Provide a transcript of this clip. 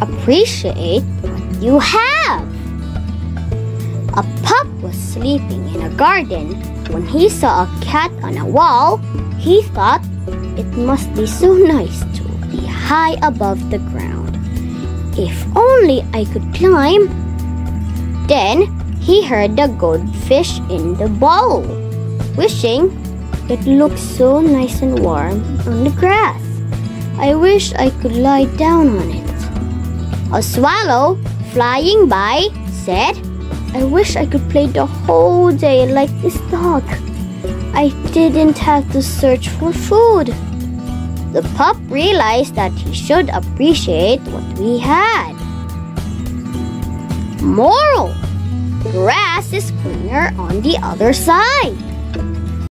appreciate what you have. A pup was sleeping in a garden. When he saw a cat on a wall, he thought it must be so nice to be high above the ground. If only I could climb. Then he heard the goldfish in the bowl, wishing it looked so nice and warm on the grass. I wish I could lie down on it. A swallow flying by said, I wish I could play the whole day like this dog. I didn't have to search for food. The pup realized that he should appreciate what we had. Moral Grass is greener on the other side.